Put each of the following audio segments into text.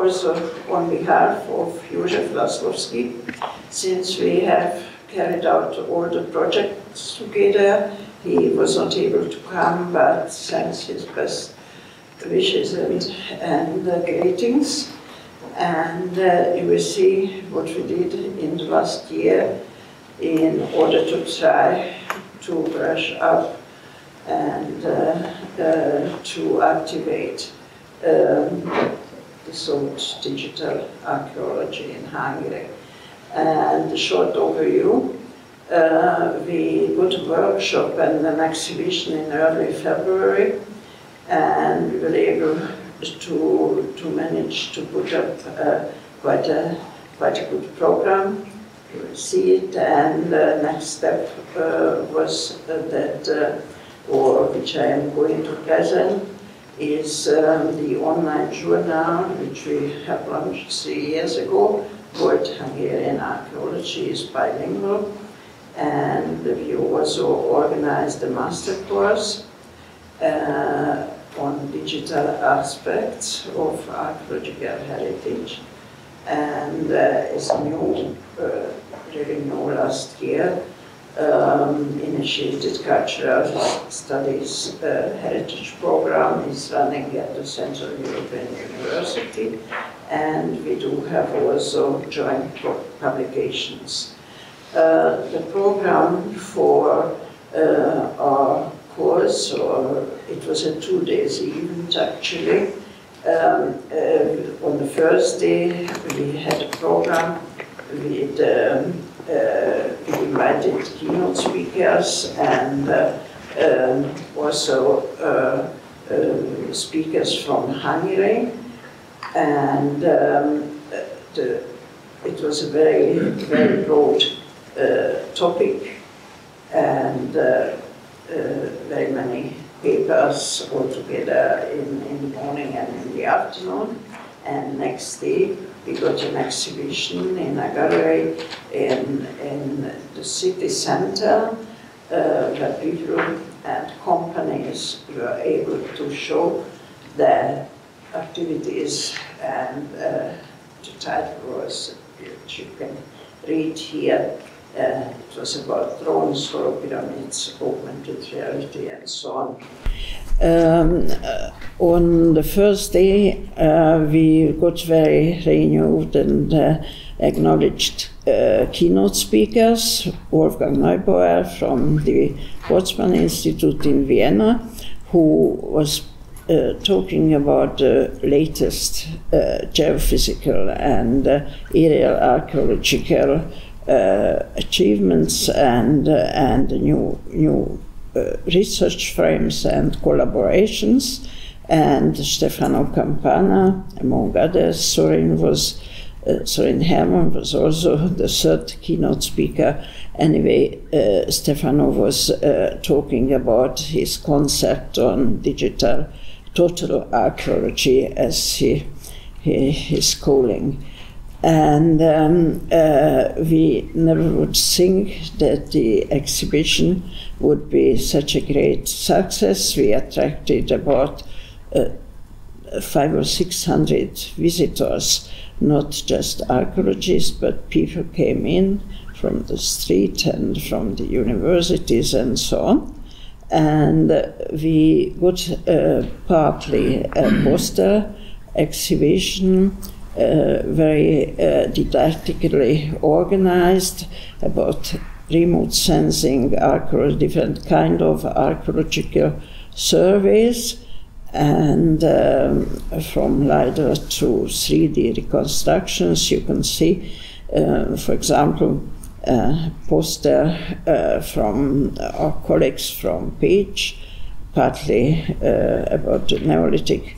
also on behalf of József Laszlowski, since we have carried out all the projects together. He was not able to come, but sends his best wishes and, and uh, greetings. And uh, you will see what we did in the last year in order to try to brush up and uh, uh to activate um, SOLT digital archaeology in Hungary. And a short overview, uh, we got a workshop and an exhibition in early February and we were able to, to manage to put up uh, quite, a, quite a good program. You will see it and the next step uh, was that, uh, or which I am going to present, is um, the online journal which we have launched three years ago called Hungarian Archaeology is bilingual. And we also organized a master course uh, on digital aspects of archaeological heritage. And uh, is new, uh, really new last year um, initiated cultural studies uh, heritage program is running at the Central European University and we do have also joint publications. Uh, the program for uh, our course, or it was a two days event actually, um, uh, on the first day we had a program with um, we invited keynote speakers and uh, um, also uh, speakers from Hungary. And um, the, it was a very, very broad topic and very many papers altogether in, in the morning and in the afternoon. And next day, we got an exhibition in a gallery in, in the city center uh, where people and companies were able to show their activities and uh, the title was, you can read here, uh, it was about drones, for pyramids, augmented reality and so on. Um, uh, on the first day, uh, we got very renewed and uh, acknowledged uh, keynote speakers, Wolfgang Neubauer from the Weizmann Institute in Vienna, who was uh, talking about the latest uh, geophysical and aerial archaeological achievements and, and new, new research frames and collaborations. And Stefano Campana, among others, Sorin was uh, Sorin Hermon was also the third keynote speaker. Anyway, uh, Stefano was uh, talking about his concept on digital total archaeology, as he, he is calling. And um, uh, we never would think that the exhibition would be such a great success. We attracted about uh, five or six hundred visitors, not just archaeologists, but people came in from the street and from the universities and so on. And we got uh, partly a poster exhibition uh, very uh, didactically organized about remote sensing, different kind of archaeological surveys, and um, from LiDAR to 3D reconstructions, you can see, uh, for example, a poster uh, from our colleagues from Pécs, partly uh, about the Neolithic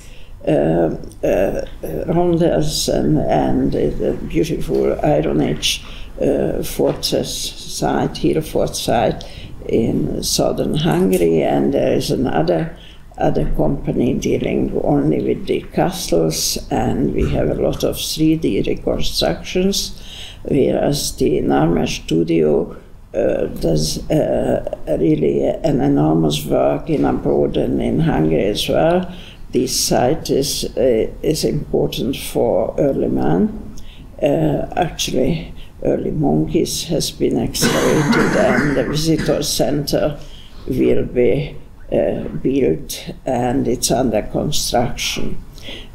rondels and, and the beautiful Iron Age uh, fortress site, hill fort site in southern Hungary, and there is another other company dealing only with the castles, and we have a lot of 3D reconstructions, whereas the Narmer studio uh, does uh, really an enormous work in abroad and in Hungary as well this site is, uh, is important for early man. Uh, actually, early monkeys has been excavated and the visitor center will be uh, built and it's under construction.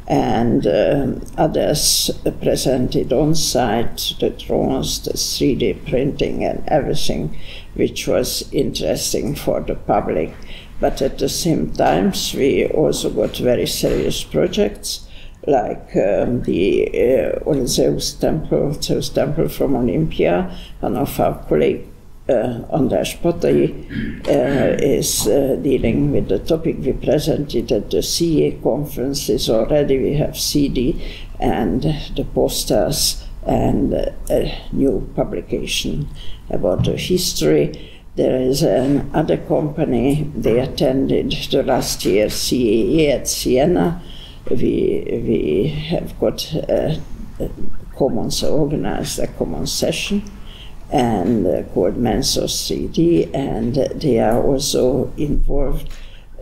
And uh, others presented on site the drawings, the 3D printing, and everything, which was interesting for the public. But at the same time, we also got very serious projects like um, the uh, temple, Zeus temple from Olympia, one of our colleagues uh, András Patai uh, is uh, dealing with the topic we presented at the CA conferences already. We have CD and the posters and a new publication about the history. There is another company, they attended the last year CAA at Siena. We, we have got a, a commons organized a common session and called Mensos 3D, and they are also involved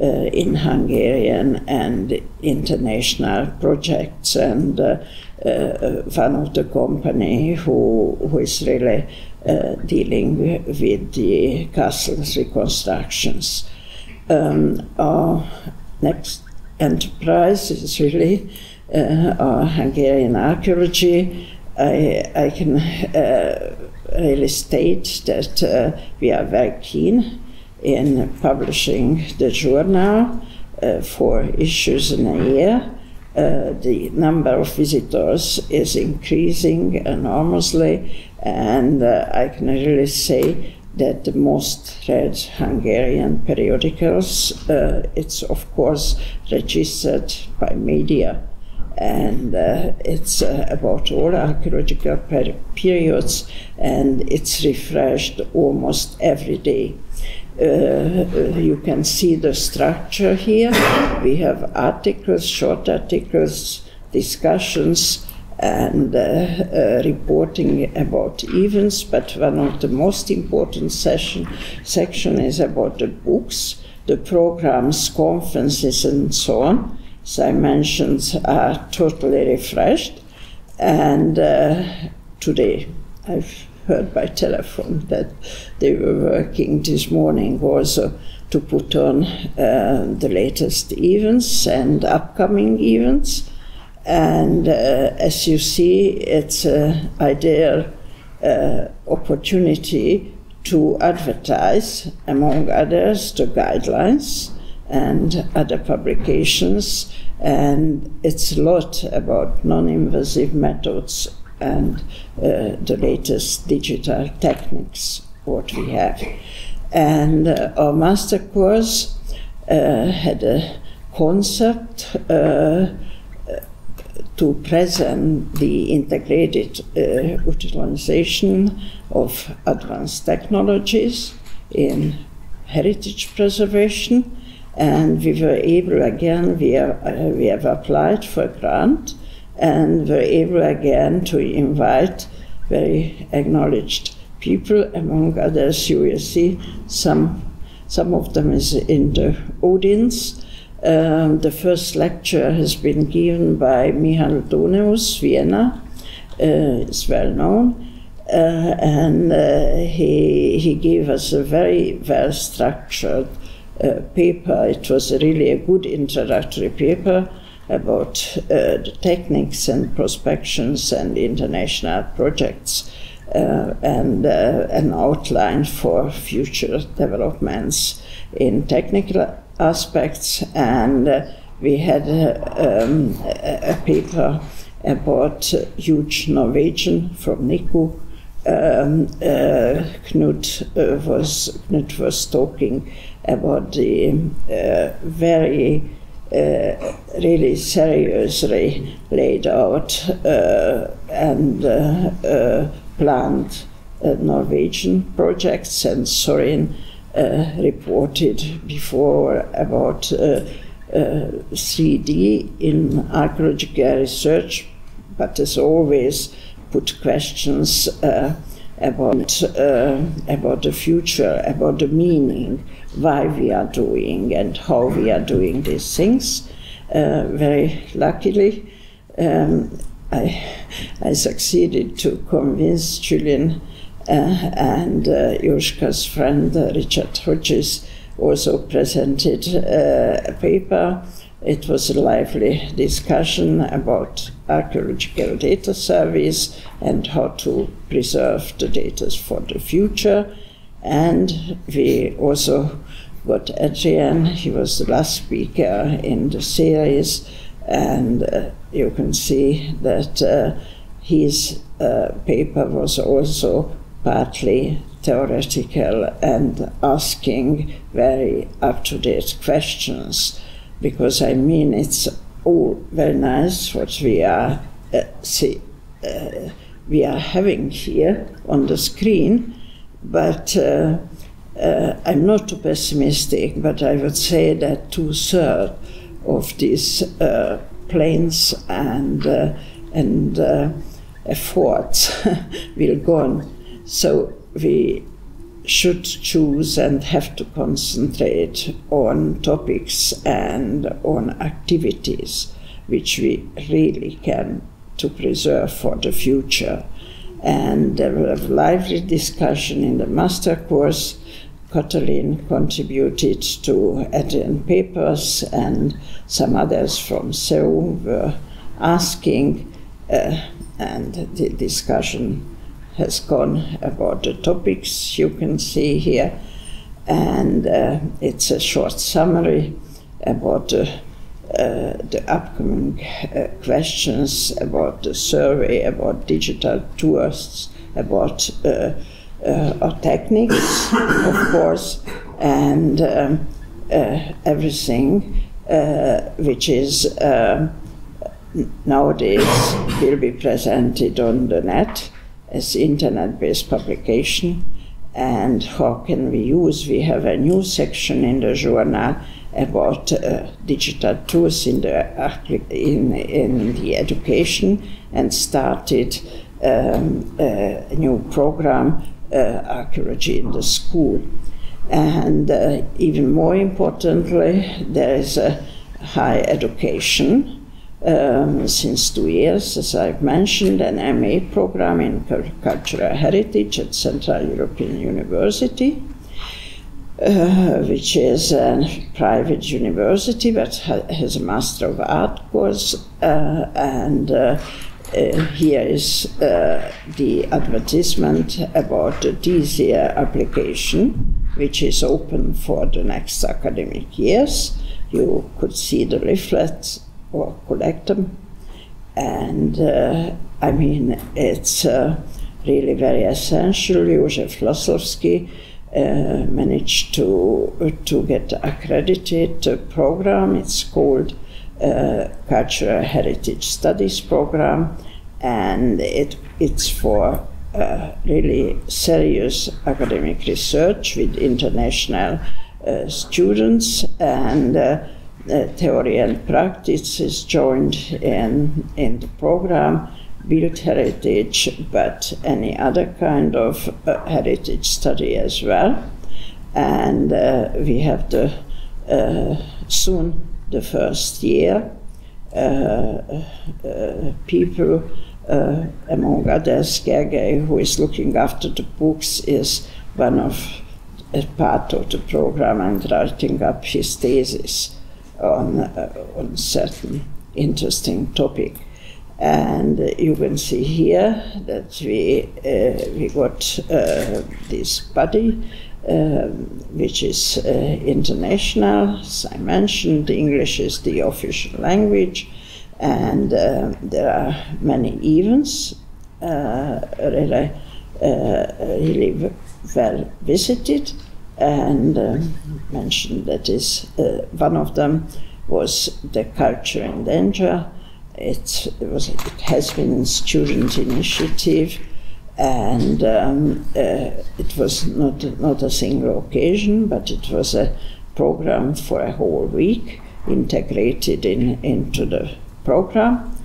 uh, in Hungarian and international projects. And uh, uh one of the company who, who is really uh, dealing with the castle's reconstructions. Um, our next enterprise is really uh, our Hungarian archaeology. I, I can really state that uh, we are very keen in publishing the journal uh, for issues in a year. Uh, the number of visitors is increasing enormously, and uh, I can really say that the most read Hungarian periodicals, uh, it's of course registered by media and uh, it's uh, about all archaeological per periods and it's refreshed almost every day. Uh, you can see the structure here. We have articles, short articles, discussions, and uh, uh, reporting about events. But one of the most important session section is about the books, the programs, conferences, and so on dimensions are totally refreshed. And uh, today I've heard by telephone that they were working this morning also to put on uh, the latest events and upcoming events. And uh, as you see, it's an ideal uh, opportunity to advertise, among others, the guidelines and other publications. And it's a lot about non invasive methods and uh, the latest digital techniques, what we have. And uh, our master course uh, had a concept uh, to present the integrated uh, utilization of advanced technologies in heritage preservation and we were able again, we, uh, we have applied for a grant, and were able again to invite very acknowledged people, among others, you will see some, some of them is in the audience. Um, the first lecture has been given by Michael Doneus, Vienna. Uh, it's well known. Uh, and uh, he, he gave us a very well structured uh, paper. It was really a good introductory paper about uh, the techniques and prospections and international projects uh, and uh, an outline for future developments in technical aspects. And uh, we had um, a paper about huge Norwegian from NIKU. Um, uh, Knut uh, was Knut was talking about the very uh, really seriously laid out uh, and planned Norwegian projects, and Sorin reported before about 3D in archaeological research, but as always, put questions uh, about uh, about the future, about the meaning, why we are doing and how we are doing these things. Uh, very luckily, um, I, I succeeded to convince Julian uh, and uh, Joschka's friend uh, Richard Hodges also presented uh, a paper. It was a lively discussion about archaeological data service and how to preserve the data for the future. And we also got Adrian, he was the last speaker in the series, and uh, you can see that uh, his uh, paper was also partly theoretical and asking very up to date questions because I mean it's all very nice what we are uh, see uh, we are having here on the screen, but uh, uh I'm not too pessimistic. But I would say that two thirds of these uh, planes and uh, and efforts will gone. So we should choose and have to concentrate on topics and on activities which we really can to preserve for the future. And there was a lively discussion in the master course. Katalin contributed to add papers, and some others from Seoul were asking, uh, and the discussion has gone about the topics you can see here, and uh, it's a short summary about the, uh, the upcoming uh, questions about the survey, about digital tours, about uh, our techniques, of course, and um, everything which is nowadays will be presented on the net as internet-based publication and how can we use? We have a new section in the journal about uh, digital tools in the in, in the education and started um, a new program uh, archaeology in the school. And uh, even more importantly there is a high education um, since two years, as I've mentioned, an MA program in cultural heritage at Central European University, uh, which is a private university but ha has a Master of Art course, uh, and uh, uh here is uh, the advertisement about the DSER application, which is open for the next academic years. You could see the leaflets or collect them. And uh, I mean, it's uh, really very essential. József Laszlowski uh, managed to, to get accredited program. It's called uh, Cultural Heritage Studies Program, and it, it's for uh, really serious academic research with international uh, students and uh, theory and practice is joined in, in the program, built heritage, but any other kind of uh, heritage study as well. And uh, we have the uh, soon the first year uh, uh, people, among others, Gergely, who is looking after the books, is one of a part of the program and writing up his thesis on, uh, on certain interesting topic. And you can see here that we, uh, we got uh, this body, um, which is uh, international. As I mentioned, English is the official language, and there are many events really, really well visited and uh, mentioned that is uh, one of them was the culture in danger. It, was it has been a student initiative, and um, uh, it was not not a single occasion, but it was a program for a whole week integrated in into the program,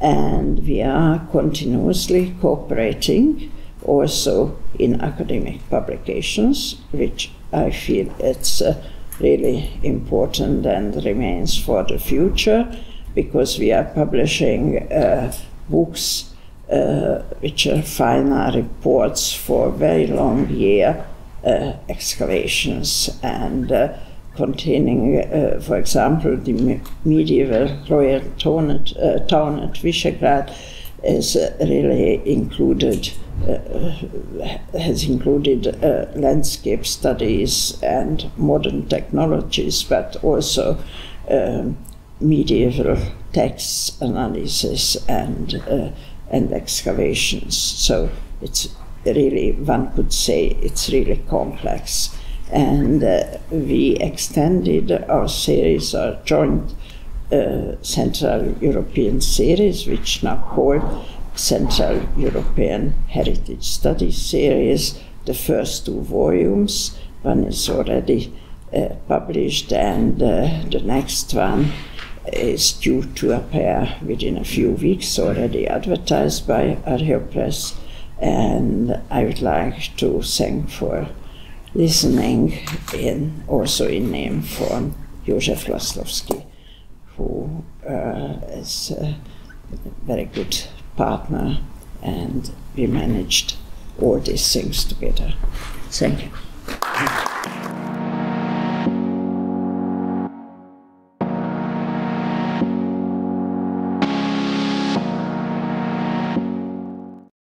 and we are continuously cooperating also in academic publications, which I feel it's uh, really important and remains for the future because we are publishing uh, books uh, which are final reports for very long year uh, excavations and uh, containing, uh, for example, the medieval royal town at, town at Visegrad is really included, has included landscape studies and modern technologies, but also um, medieval text analysis and uh, and excavations. So it's really one could say it's really complex. And uh, we extended our series, our joint uh, Central European series, which now called Central European Heritage Studies series. The first two volumes, one is already uh, published, and uh, the next one is due to appear within a few weeks, already advertised by Archaeopress. And I would like to thank for listening in also in name from József Laszlowski, who uh, is a very good partner, and we managed all these things together. Thank you.